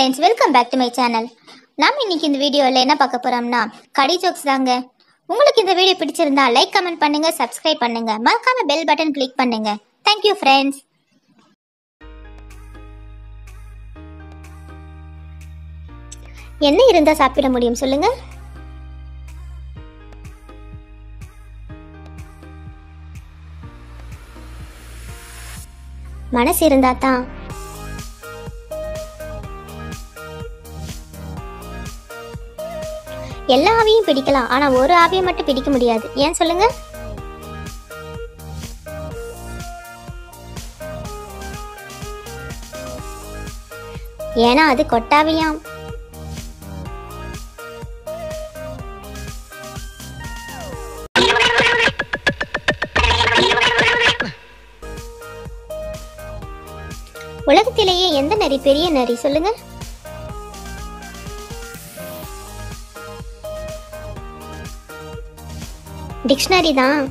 Friends welcome back to my channel நாம் இன்னைக்கு இந்த வீடியோவில் என்ன பார்க்க போறோம்னா கடி ஜோக்ஸ் தாங்க. உங்களுக்கு இந்த வீடியோ பிடிச்சிருந்தா லைக் கமெண்ட் பண்ணுங்க சப்ஸ்கிரைப் பண்ணுங்க. மறக்காம பெல் பட்டன் கிளிக் பண்ணுங்க. தேங்க்யூ ஃப்ரெண்ட்ஸ் என்ன இருந்தா சாப்பிட முடியும் சொல்லுங்க. மனசு இருந்தா தான் எல்லா ஆவியும் பிடிக்கலாம் ஆனா ஒரு ஆவியை மட்டும் பிடிக்க முடியாது. ஏன் சொல்லுங்க? ஏன்னா அது கொட்டாவியாம். உலகத்திலேயே எந்த நரி பெரிய நரி? சொல்லுங்க. டிக்ஷனரி தான்.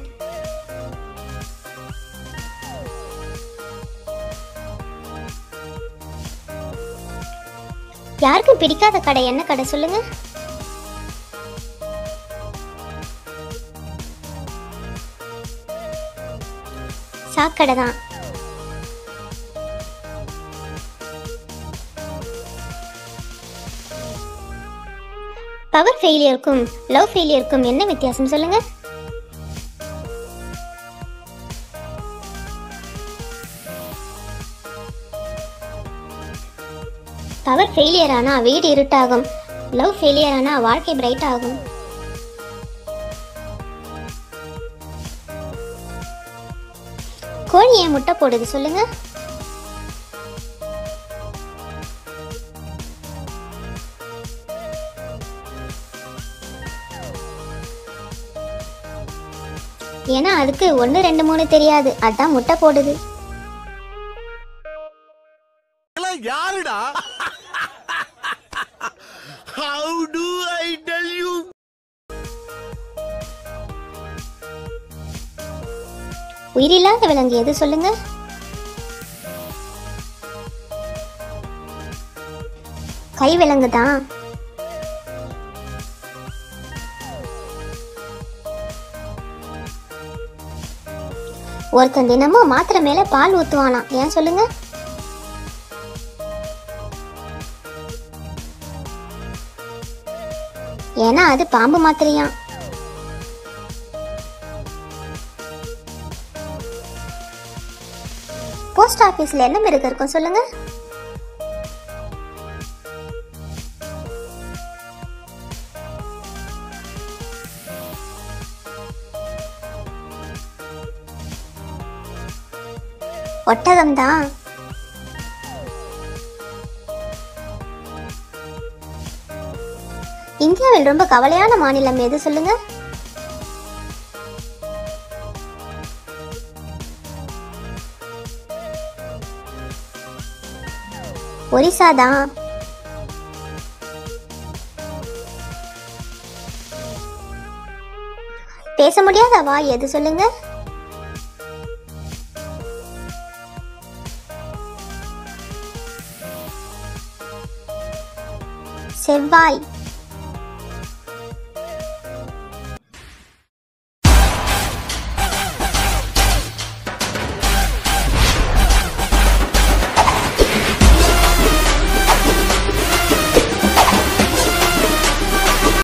யாருக்கும் பிடிக்காத கடை என்ன கடை சொல்லுங்க? சாக்கடை தான். பவர் ஃபெயிலியருக்கும் லவ் ஃபெயிலியருக்கும் என்ன வித்தியாசம் சொல்லுங்கள் பவர் ஃபெயிலியர் ஆனா வீடு இருட்டாகும். லவ் ஃபெயிலியர் ஆனால் வாழ்க்கை பிரைட் ஆகும். கோழி ஏன் முட்டை போடுது சொல்லுங்க. ஏன்னா அதுக்கு ஒன்று ரெண்டு மூணு தெரியாது. அதான் முட்டை போடுது. How do I tell you? உயிரில்லாத விலங்கு எது சொல்லுங்க? கை விலங்கு தான் ஒருத்தன் தினமும் மாத்திரை மேல பால் ஊத்துவானா ஏன் சொல்லுங்க? ஏன்னா அது பாம்பு மாத்திரையாம் போஸ்ட் ஆபீஸ்ல என்ன மிருகம் இருக்கும் சொல்லுங்க. ஒட்டகம் தான். இந்தியாவில் ரொம்ப கவலையான மாநிலம் எது சொல்லுங்க? ஒரிசா தான் பேச முடியாத வாய் எது சொல்லுங்க? செவ்வாய்.